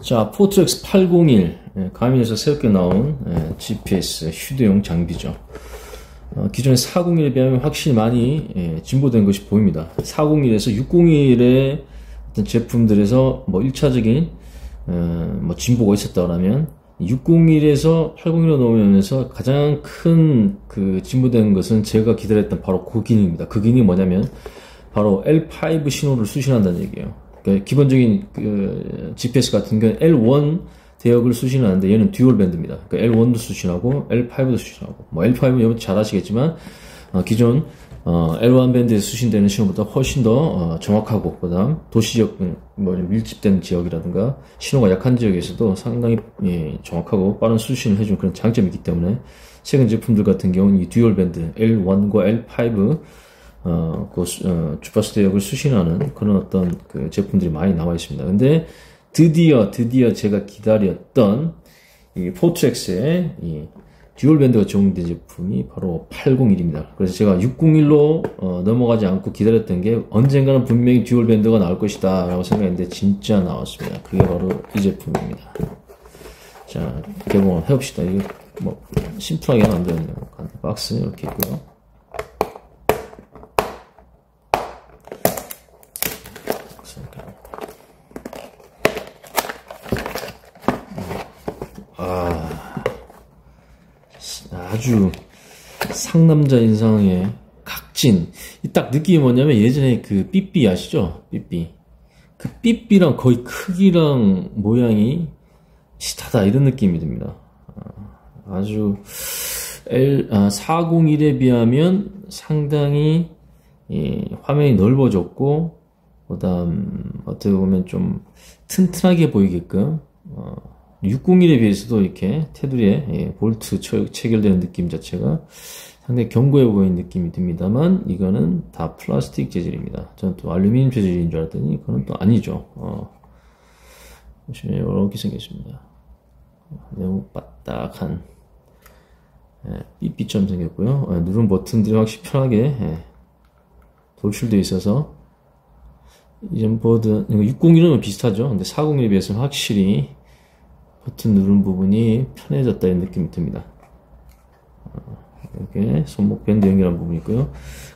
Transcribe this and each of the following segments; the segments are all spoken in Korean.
자, 포트렉스 801 예, 가민에서 새롭게 나온 예, GPS 휴대용 장비죠. 어, 기존의 401에 비하면 확실히 많이 예, 진보된 것이 보입니다. 401에서 601의 어떤 제품들에서 뭐 1차적인 어, 뭐 진보가 있었다면 601에서 801로 넘으면서 가장 큰 그 진보된 것은 제가 기다렸던 바로 그 기능입니다. 그 기능이 뭐냐면 바로 L5 신호를 수신한다는 얘기예요. 그러니까 기본적인 그 GPS 같은 경우는 L1 대역을 수신하는데 얘는 dual band입니다. 그러니까 L1도 수신하고 L5도 수신하고 뭐 L5는 여러분 잘 아시겠지만 어, 기존 어, L1 밴드에 수신되는 신호보다 훨씬 더 어, 정확하고 그다음 도시적 뭐 밀집된 지역이라든가 신호가 약한 지역에서도 상당히 예, 정확하고 빠른 수신을 해주는 그런 장점이 있기 때문에 최근 제품들 같은 경우는 이 dual band L1과 L5 어, 그, 어, 주파수 대역을 수신하는 그런 어떤 그 제품들이 많이 나와 있습니다. 근데 드디어, 드디어 제가 기다렸던 이 포트렉스의 이 dual band가 적용된 제품이 바로 801입니다. 그래서 제가 601로 어, 넘어가지 않고 기다렸던 게 언젠가는 분명히 dual band가 나올 것이다 라고 생각했는데 진짜 나왔습니다. 그게 바로 이 제품입니다. 자, 개봉을 해봅시다. 이게 뭐, 심플하게 만들었네요. 박스 이렇게 있고요. 아주 상남자 인상의 각진. 딱 느낌이 뭐냐면 예전에 그 삐삐 아시죠? 삐삐. 그 삐삐랑 거의 크기랑 모양이 비슷하다 이런 느낌이 듭니다. 아, 아주 L 아, 401에 비하면 상당히 예, 화면이 넓어졌고 그다음 어떻게 보면 좀 튼튼하게 보이게끔 어, 601에 비해서도 이렇게 테두리에 예, 볼트 체결되는 느낌 자체가 상당히 견고해 보이는 느낌이 듭니다만 이거는 다 플라스틱 재질입니다. 저는 또 알루미늄 재질인 줄 알았더니 그건 또 아니죠. 어. 보시면 이렇게 생겼습니다. 너무 바딱한 예, 삐삐처럼 생겼고요. 예, 누른 버튼들이 확실히 편하게 예, 돌출되어 있어서 이전 보드 601은 비슷하죠. 근데 401에 비해서는 확실히 버튼 누른 부분이 편해졌다 는 느낌이 듭니다. 어, 이렇게 손목 밴드 연결한 부분이 있고요.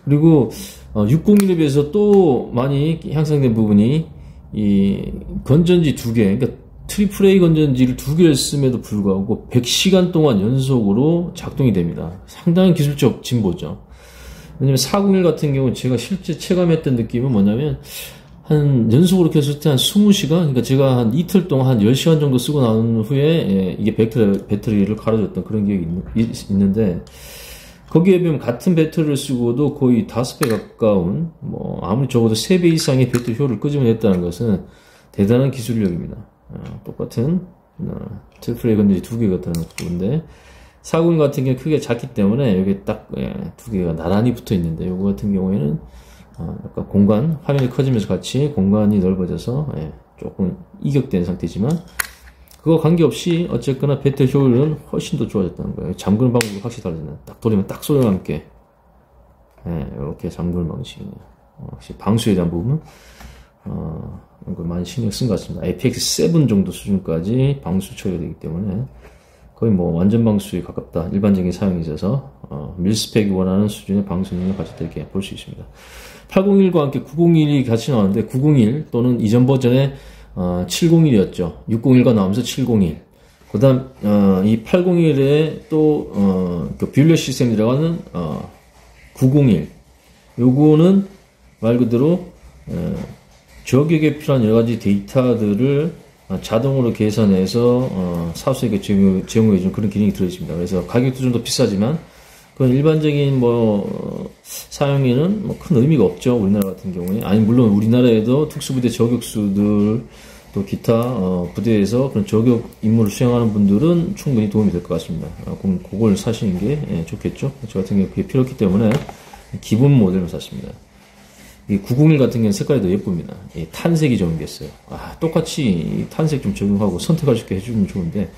그리고 601에 어, 비해서 또 많이 향상된 부분이 이 건전지 두 개, 그러니까 triple A 건전지를 두 개를 씀에도 불구하고 100시간 동안 연속으로 작동이 됩니다. 상당한 기술적 진보죠. 왜냐면 401 같은 경우는 제가 실제 체감했던 느낌은 뭐냐면 한 연속으로 켰을 때한 20시간? 그러니까 제가 한 이틀 동안 한 10시간 정도 쓰고 나온 후에 예, 이게 배터리, 배터리를 갈아줬던 그런 기억이 있, 는데 거기에 비하면 같은 배터리를 쓰고도 거의 5배 가까운 뭐 아무리 적어도 3배 이상의 배터리 효율을 끄집어냈다는 것은 대단한 기술력입니다. 어, 똑같은 어, triple A 건전지 두 개가 들어가는데 401 같은 경우 크기 작기 때문에 여기 딱두 예, 개가 나란히 붙어 있는데 이거 같은 경우에는 어, 약간 공간, 화면이 커지면서 같이 공간이 넓어져서 예, 조금 이격된 상태지만 그거 관계없이 어쨌거나 배터리 효율은 훨씬 더 좋아졌다는 거예요. 잠그는 방법이 확실히 달라졌네. 딱 돌리면 딱 소리와 함께 예, 이렇게 잠그는 방식이네요. 어, 확실히 방수에 대한 부분은 어, 많이 신경 쓴 것 같습니다. IPX7 정도 수준까지 방수 처리가 되기 때문에 거의 뭐 완전 방수에 가깝다. 일반적인 사용이 있어서 어, 밀스펙이 원하는 수준의 능력을 가졌다 이렇게 볼 수 있습니다. 801과 함께 901이 같이 나왔는데 901 또는 이전 버전의 어, 701이었죠. 601과 나오면서 701. 그 다음, 어, 이 801에 또, 어, 그 뷰러 시스템이라고 하는, 어, 901. 요거는 말 그대로, 어, 저격에 필요한 여러 가지 데이터들을 자동으로 계산해서, 어, 사수에게 제공해주는 그런 기능이 들어있습니다. 그래서 가격도 좀 더 비싸지만, 그건 일반적인 뭐 사용에는 뭐 큰 의미가 없죠. 우리나라 같은 경우에. 아니 물론 우리나라에도 특수부대 저격수들 또 기타 어, 부대에서 그런 저격 임무를 수행하는 분들은 충분히 도움이 될 것 같습니다. 아, 그럼 그걸 사시는 게 예, 좋겠죠. 저 같은 경우 그게 필요 없기 때문에 기본 모델을 샀습니다. 이 901 같은 경우는 색깔이 더 예쁩니다. 예, 탄색이 적용됐어요. 아, 똑같이 탄색 좀 적용하고 선택할 수 있게 해주면 좋은데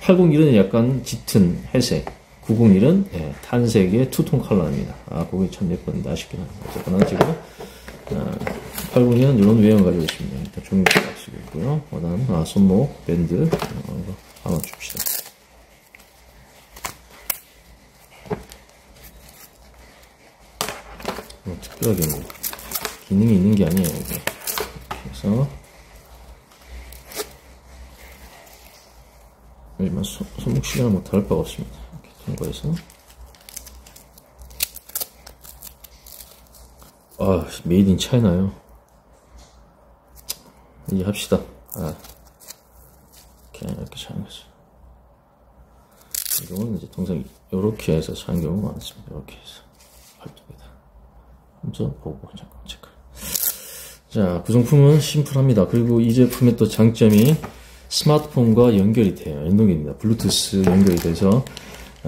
801은 약간 짙은 회색 901은 예, 탄색의 투톤 컬러입니다. 아, 그게 참 예쁜데 아쉽긴 합니다. 어쨌거나 지금 어, 8구면 이런 외형 가지고 있습니다. 일단 종이 박스가 있고요. 그 다음 아, 손목, 밴드 어, 하나 줍시다. 뭐 특별하게 뭐 기능이 있는 게 아니에요. 이게. 그래서 하지만 손목 시간을 못할 바가 없습니다. 통과해서 아 메이드 인 차이나요. 이제 합시다. 아 이렇게 이렇게 차는 거죠. 이경우는 이제 동상 이렇게 해서 차는 경우가 많습니다. 이렇게 해서 팔뚝에다. 먼저 보고 잠깐 체크. 자, 구성품은 심플합니다. 그리고 이 제품의 또 장점이 스마트폰과 연결이 돼요. 연동입니다. 블루투스 연결이 돼서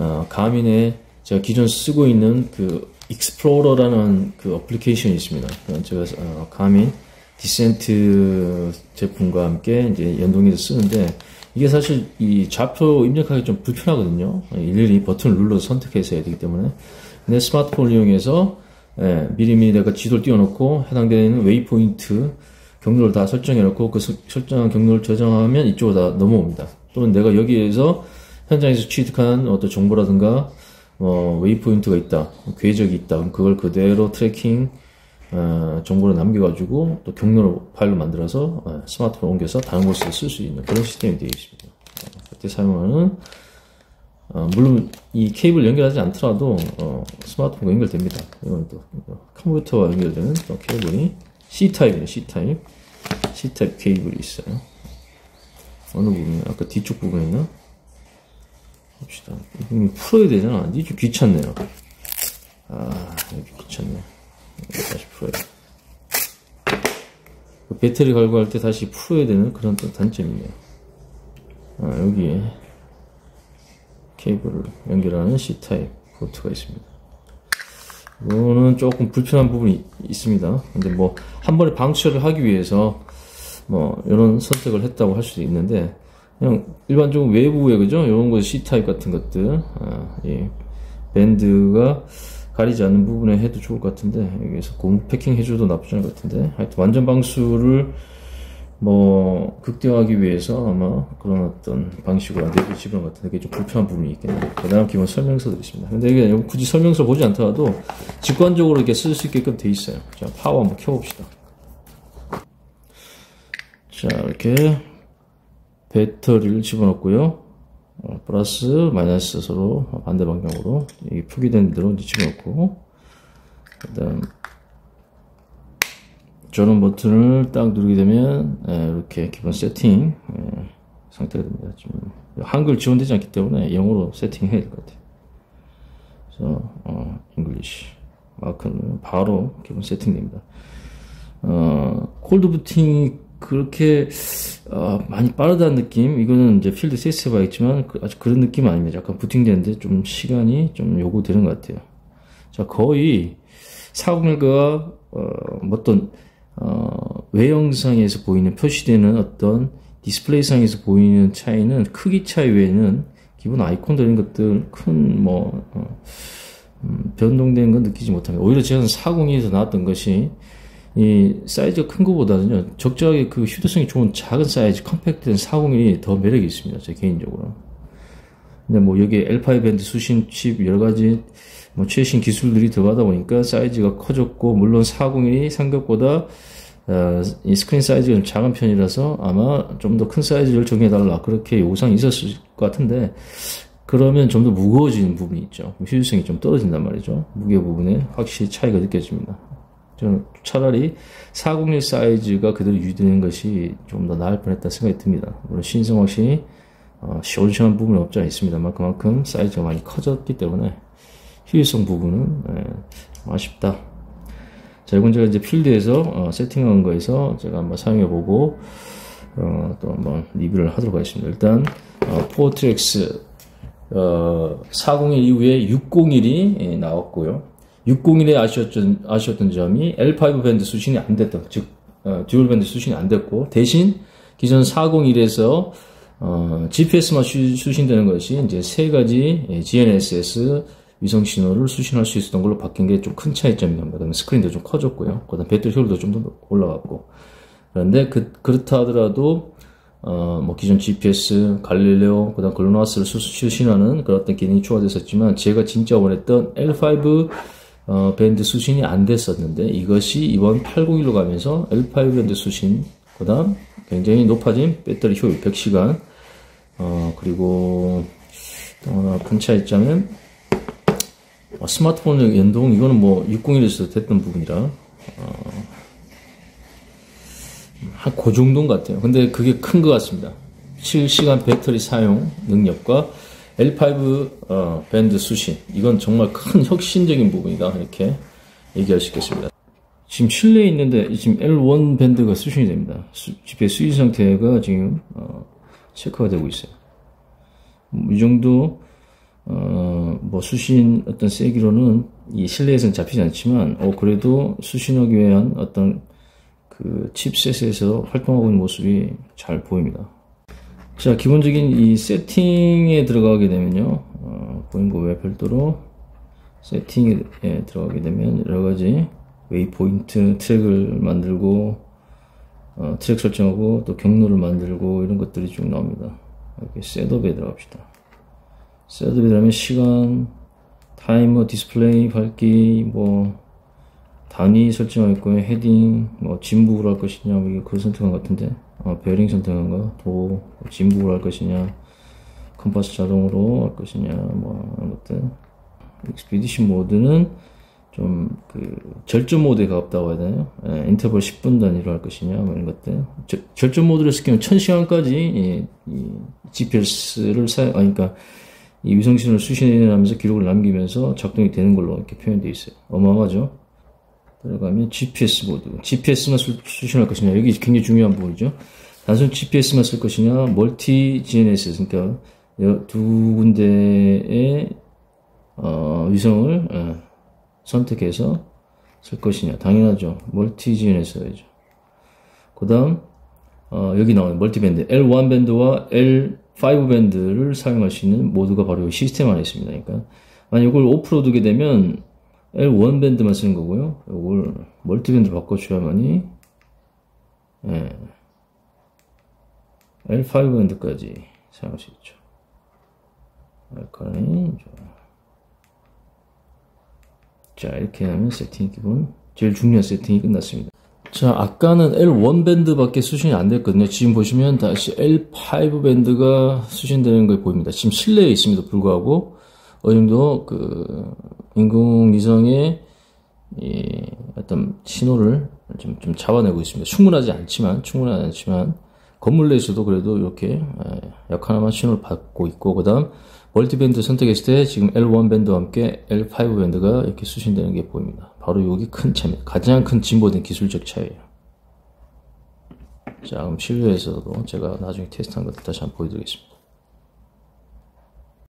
어, 가민의 제가 기존 쓰고 있는 그 익스플로러라는 그 어플리케이션이 있습니다. 제가 어, 가민 디센트 제품과 함께 이제 연동해서 쓰는데 이게 사실 이 좌표 입력하기 좀 불편하거든요. 일일이 버튼을 눌러서 선택해서 해야 되기 때문에. 근데 스마트폰을 이용해서 예, 미리미리 내가 지도를 띄워놓고 해당되는 waypoint 경로를 다 설정해놓고 그 설정한 경로를 저장하면 이쪽으로 다 넘어옵니다. 또는 내가 여기에서 현장에서 취득한 어떤 정보라든가 어, waypoint가 있다, 궤적이 있다, 그걸 그대로 tracking 어, 정보를 남겨가지고 또 경로로 파일로 만들어서 어, 스마트폰 옮겨서 다른 곳에 쓸 수 있는 그런 시스템이 되어 있습니다. 어, 그때 사용하는 어, 물론 이 케이블 연결하지 않더라도 어, 스마트폰과 연결됩니다. 이건 또 컴퓨터와 연결되는 또 케이블이 C타입이에요. C타입. C타입 케이블이 있어요. 어느 부분이 아까 뒤쪽 부분에 있나? 봅시다. 이거 풀어야 되잖아. 이게 좀 귀찮네요. 아, 여기 귀찮네. 다시 풀어야 돼. 그 배터리 갈고 할 때 다시 풀어야 되는 그런 또 단점이네요. 아, 여기에 케이블을 연결하는 C타입 포트가 있습니다. 이거는 조금 불편한 부분이 있습니다. 근데 뭐, 한 번에 방치를 하기 위해서, 뭐, 이런 선택을 했다고 할 수도 있는데, 그냥 일반적으로 외부에, 그죠? 이런 거 C타입 같은 것들, 아, 예. 밴드가 가리지 않는 부분에 해도 좋을 것 같은데, 여기서 고무 패킹 해줘도 나쁘지 않을 것 같은데, 하여튼 완전 방수를 뭐 극대화하기 위해서 아마 그런 어떤 방식으로 내부 지분 같은 게좀 불편한 부분이 있겠네요. 그 다음 기본 설명서도 있습니다. 근데 이게 굳이 설명서 보지 않더라도 직관적으로 이렇게 쓸 수 있게끔 돼 있어요. 자, 파워 한번 켜봅시다. 자, 이렇게 배터리를 집어넣고요. 어, 플러스, 마이너스 서로 반대 방향으로 이 표기된 대로 집어넣고, 그 다음 저런 버튼을 딱 누르게 되면 예, 이렇게 기본 세팅 예, 상태가 됩니다. 지금 한글 지원되지 않기 때문에 영어로 세팅해야 될 것 같아요. 그래서 어, English 마크는 바로 기본 세팅됩니다. 어, cold 부팅이 그렇게 어, 많이 빠르다는 느낌 이거는 이제 field test 해봐야겠지만 그, 아주 그런 느낌 은 아닙니다. 약간 부팅되는데 좀 시간이 좀 요구되는 것 같아요. 자 거의 401과 어, 어떤 어, 외형상에서 보이는 표시되는 어떤 디스플레이상에서 보이는 차이는 크기 차이 외에는 기본 아이콘들 이런 것들 큰뭐 어, 음, 변동되는 건 느끼지 못합니다. 오히려 제가 402에서 나왔던 것이 이 사이즈가 큰 것보다는요 적절하게 그 휴대성이 좋은 작은 사이즈 compact된 401이 더 매력이 있습니다. 제 개인적으로. 근데 뭐 여기에 L5 밴드 수신 칩 여러 가지 뭐 최신 기술들이 들어가다 보니까 사이즈가 커졌고 물론 401이 생각보다 어, 이 스크린 사이즈가 좀 작은 편이라서 아마 좀 더 큰 사이즈를 정해달라 그렇게 요구사항이 있었을 것 같은데 그러면 좀 더 무거워지는 부분이 있죠. 효율성이 좀 떨어진단 말이죠. 무게 부분에 확실히 차이가 느껴집니다. 저는 차라리 401 사이즈가 그대로 유지되는 것이 좀 더 나을 뻔했다 생각이 듭니다. 물론 시인성 확실히 어, 시원시원한 부분은 없지 않습니다만 그만큼 사이즈가 많이 커졌기 때문에 효율성 부분은 예, 아쉽다. 자, 이건 제가 이제 필드에서 어, 세팅한 거에서 제가 한번 사용해보고 어, 또 한번 리뷰를 하도록 하겠습니다. 일단 어, 포트렉스 어, 401 이후에 601이 예, 나왔고요. 601에 아쉬웠던, 아쉬웠던 점이 L5 밴드 수신이 안 됐던, 즉, 어, dual 밴드 수신이 안 됐고, 대신 기존 401에서 어, GPS만 수, 신되는 것이 이제 세 가지 예, GNSS 위성 신호를 수신할 수 있었던 걸로 바뀐 게 좀 큰 차이점입니다. 그다음에 스크린도 좀 커졌고요. 그다음 배터리 효율도 좀 더 올라갔고. 그런데 그, 그렇다 하더라도 어, 뭐 기존 GPS, 갈릴레오, 그다음 글로나스를 수신하는 그런 어떤 기능이 추가됐었지만 제가 진짜 원했던 L5 어, 밴드 수신이 안 됐었는데 이것이 이번 801로 가면서 L5 밴드 수신, 그 다음 굉장히 높아진 배터리 효율 100시간, 어, 그리고 또 하나 큰 차이점은 어, 스마트폰 연동 이거는 뭐 601에서 됐던 부분이라 어, 한그 정도인 것 같아요. 근데 그게 큰 것 같습니다. 실시간 배터리 사용 능력과 L5 어, 밴드 수신 이건 정말 큰 혁신적인 부분이다 이렇게 얘기할 수 있겠습니다. 지금 실내에 있는데 지금 L1 밴드가 수신이 됩니다. 수, 집의 수신 상태가 지금 어, 체크가 되고 있어요. 이 정도 어, 뭐 수신 어떤 세기로는 이 실내에서는 잡히지 않지만 어 그래도 수신하기 위한 어떤 그 칩셋에서 활동하고 있는 모습이 잘 보입니다. 자, 기본적인 이 세팅에 들어가게 되면요. 어, 보인 거 외 별도로 세팅에 들어가게 되면 여러 가지 waypoint 트랙을 만들고 어, 트랙 설정하고 또 경로를 만들고 이런 것들이 쭉 나옵니다. 이렇게 setup에 들어갑시다. setup에 들어가면 시간, 타이머, 디스플레이, 밝기, 뭐 단위 설정할 거예요. heading, 뭐 진북으로 할 것이냐, 뭐 이게 그 선택한 것 같은데. 어, 베어링 선택한 거, 도, 진북으로 할 것이냐, 컴파스 자동으로 할 것이냐, 뭐, 이런 것들. expedition 모드는 좀, 그, 절전 모드에 가깝다고 해야 되나요? 예, 인터벌 10분 단위로 할 것이냐, 뭐 이런 것들. 저, 절전 모드를 쓰면 1000시간까지 이, 이 GPS를 사, 아, 그러니까 이 위성신호를 수신하면서 기록을 남기면서 작동이 되는 걸로 이렇게 표현되어 있어요. 어마어마하죠? 들어가면 GPS 모드. GPS만 수신할 것이냐. 여기 굉장히 중요한 부분이죠. 단순 GPS만 쓸 것이냐. multi GNSS. 그러니까 두 군데의 어, 위성을 어, 선택해서 쓸 것이냐. 당연하죠. multi GNSS야죠. 그 다음 어, 여기 나오는 multiband L1 밴드와 L5 밴드를 사용할 수 있는 모드가 바로 시스템 안에 있습니다. 그러니까 만약 이걸 오프로 두게 되면 L1 밴드만 쓰는 거고요. 이걸 멀티밴드로 바꿔줘야만이 예. L5 밴드까지 사용할 수 있죠. 알카라인 자 이렇게 하면 세팅 기본 제일 중요한 세팅이 끝났습니다. 자 아까는 L1 밴드밖에 수신이 안 됐거든요. 지금 보시면 다시 L5 밴드가 수신되는 걸 보입니다. 지금 실내에 있음에도 불구하고 어느 정도 그 인공위성의 이 어떤 신호를 좀, 좀 잡아내고 있습니다. 충분하지 않지만, 충분하지 않지만, 건물 내에서도 그래도 이렇게 약 하나마 신호를 받고 있고, 그 다음, 멀티밴드 선택했을 때 지금 L1 밴드와 함께 L5 밴드가 이렇게 수신되는 게 보입니다. 바로 여기 큰 차이입니다. 가장 큰 진보된 기술적 차이예요. 자, 그럼 실내에서도 제가 나중에 테스트한 것들 다시 한번 보여드리겠습니다.